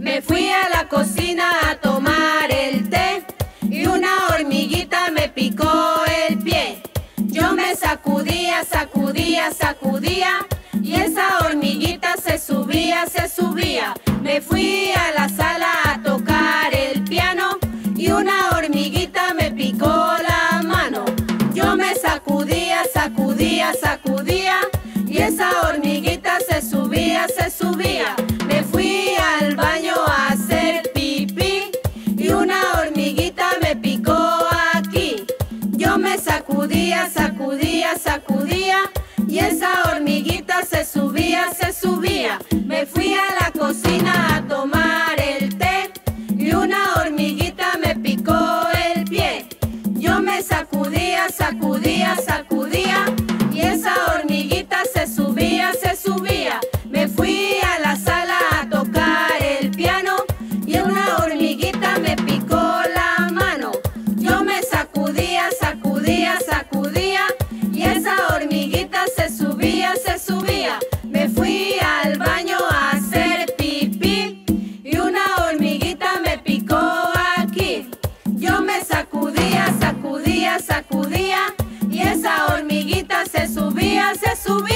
Me fui a la cocina a tomar el té y una hormiguita me picó el pie. Yo me sacudía, sacudía, sacudía y esa hormiguita se subía, se subía. Me fui a la sala a tocar el piano y una hormiguita me picó la mano. Yo me sacudía, sacudía, sacudía y esa hormiguita sacudía, sacudía, sacudía y esa hace subir.